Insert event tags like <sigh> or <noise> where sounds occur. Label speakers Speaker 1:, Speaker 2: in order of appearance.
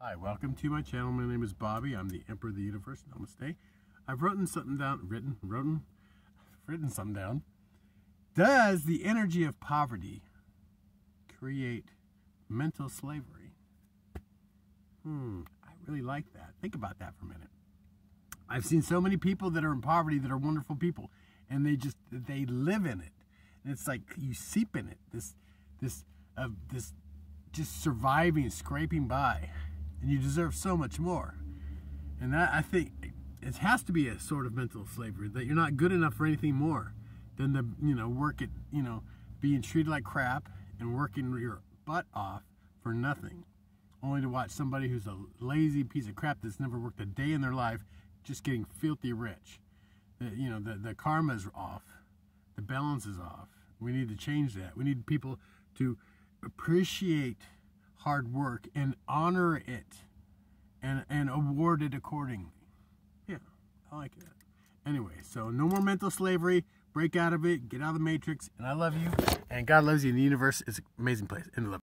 Speaker 1: Hi, welcome to my channel. My name is Bobby. I'm the Emperor of the Universe. Namaste. I've written something down, written, written, written something down. Does the energy of poverty create mental slavery? Hmm, I really like that. Think about that for a minute. I've seen so many people that are in poverty that are wonderful people, and they just they live in it, and it's like you seep in it. This, this, of uh, this, just surviving, scraping by <laughs> and you deserve so much more. And that I think it has to be a sort of mental slavery that you're not good enough for anything more than the, you know work at you know being treated like crap and working your butt off for nothing, only to watch somebody who's a lazy piece of crap that's never worked a day in their life just getting filthy rich. The, you know the the karma's off, the balance is off. We need to change that. We need people to appreciate hard work and honor it and, and award it accordingly. Yeah, I like that. Anyway, so no more mental slavery. Break out of it. Get out of the matrix. And I love you. And God loves you. And the universe is an amazing place. And love.